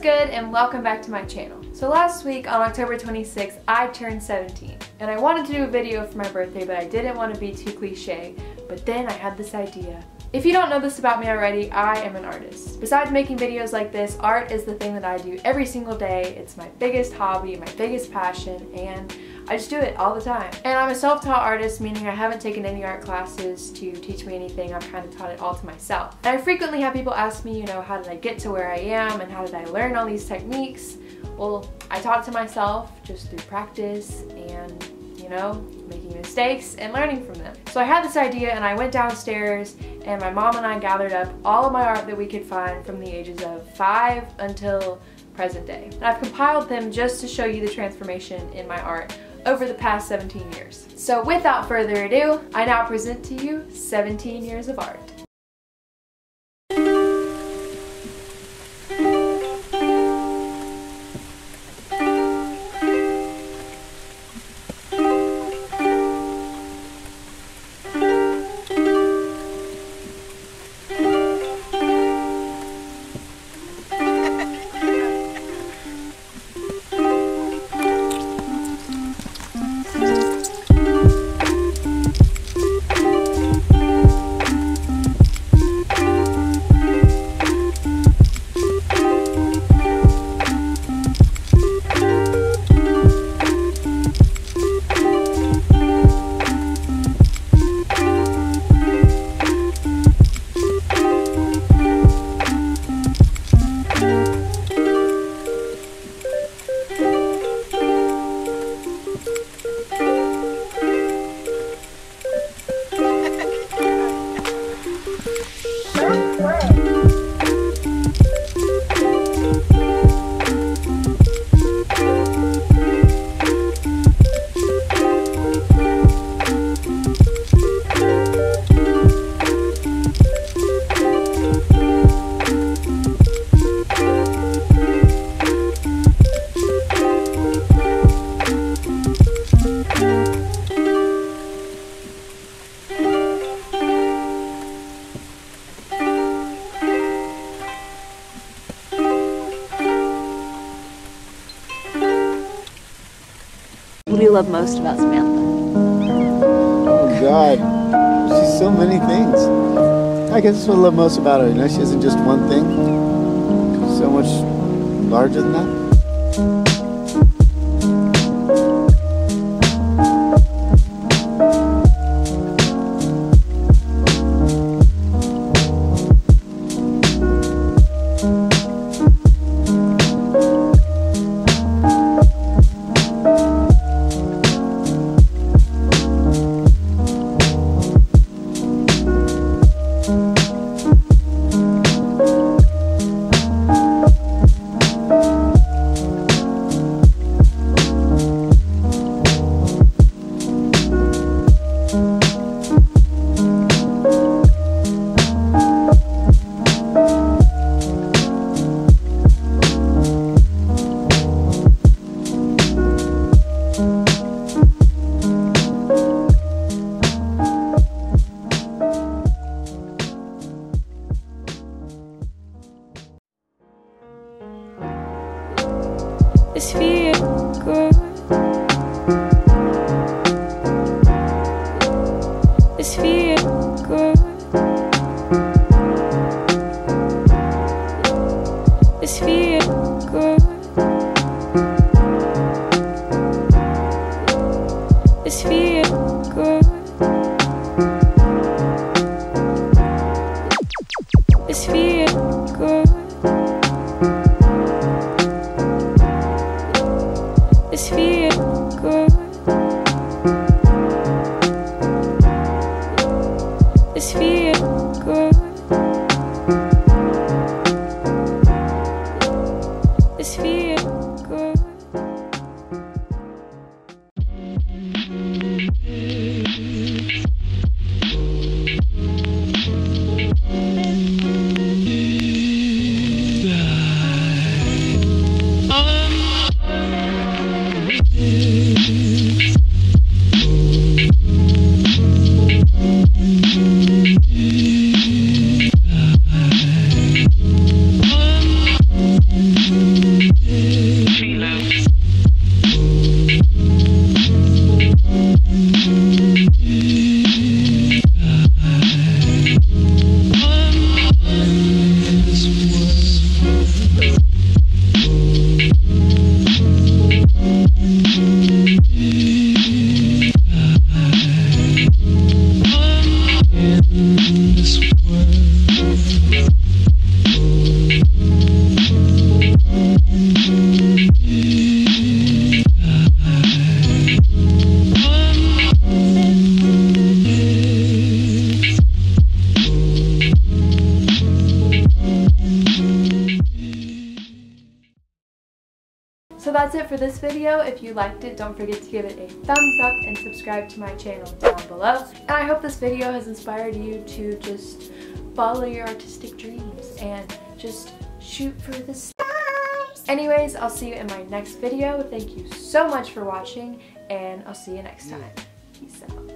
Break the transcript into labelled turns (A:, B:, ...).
A: Good and welcome back to my channel. So last week on October 26th, I turned 17 and I wanted to do a video for my birthday but I didn't want to be too cliche, but then I had this idea. If you don't know this about me already, I am an artist. Besides making videos like this, art is the thing that I do every single day. It's my biggest hobby, my biggest passion, and I just do it all the time. And I'm a self-taught artist, meaning I haven't taken any art classes to teach me anything. I've kind of taught it all to myself. And I frequently have people ask me, you know, how did I get to where I am and how did I learn all these techniques? Well, I taught to myself just through practice and, you know, making mistakes and learning from them. So I had this idea and I went downstairs and my mom and I gathered up all of my art that we could find from the ages of five until present day. And I've compiled them just to show you the transformation in my art over the past 17 years. So without further ado, I now present to you 17 years of art.
B: You love most about Samantha?
C: Oh God, she's so many things. I guess that's what I love most about her. You know, she isn't just one thing. She's so much larger than that.
D: This is vier good.
A: This video. If you liked it, don't forget to give it a thumbs up and subscribe to my channel down below. And I hope this video has inspired you to just follow your artistic dreams and just shoot for the stars. Anyways, I'll see you in my next video. Thank you so much for watching and I'll see you next time. Peace out.